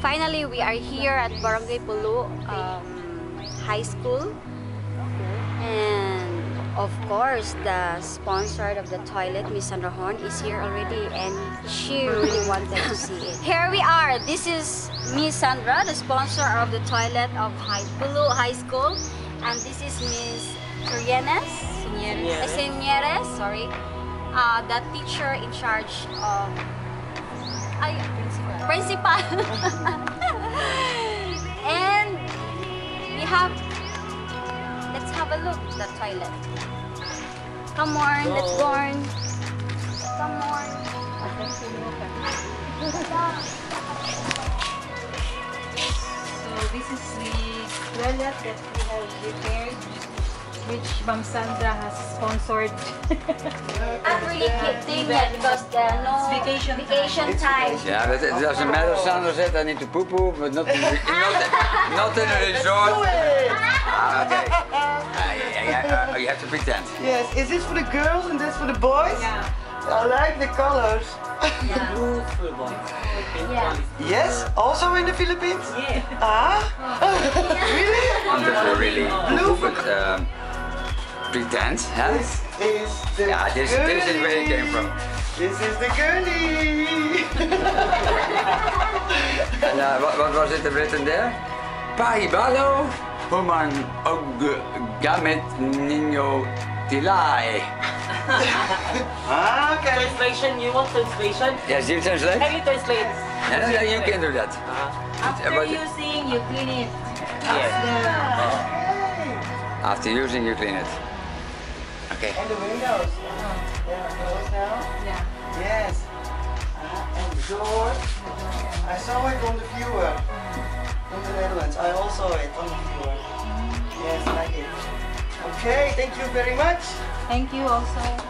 finally, we are here at Barangay Polo um, High School. And of course, the sponsor of the toilet, Miss Sandra Horn, is here already and she really wanted to see it. Here we are. This is Miss Sandra, the sponsor of the toilet of High Polo High School. And this is Miss Turienes, Senieres. Senieres, sorry, uh, the teacher in charge of ay, principal. and we have, let's have a look at the toilet. Come on, let's go on. Come on. So this is the toilet that we have prepared, which Ma'am Sandra has sponsored. I'm really kidding yet because the no It's vacation vacation time. Yeah, but it doesn't matter, Sandra said I need to poo poo, but not in, not, not in a resort. Ah, okay. Yeah, yeah, uh, you have to pretend. Yes, is this for the girls and this for the boys? Yeah. I like the colors. Yeah. Yes, also in the Philippines? Yeah. Ah? really? Wonderful, really. Poo poo, but um, pretend, huh? This is the Yeah, this, this is where it came from. This is the girlie. And uh, what, what was it written there? Paribalo, human og gamit ninyo tilai. ah, okay. Translation, you want translation? Yes, you translate? Can you translate? Yeah, no, no, you can do that. After But- using, you clean it. Yes. After using, you clean it. Okay. And the windows. Yeah, those now. Yeah. Yes. Ah, and the door. I saw it on the viewer. In the Netherlands. I also saw it on the viewer. Yes, I like it. Okay, thank you very much. Thank you also.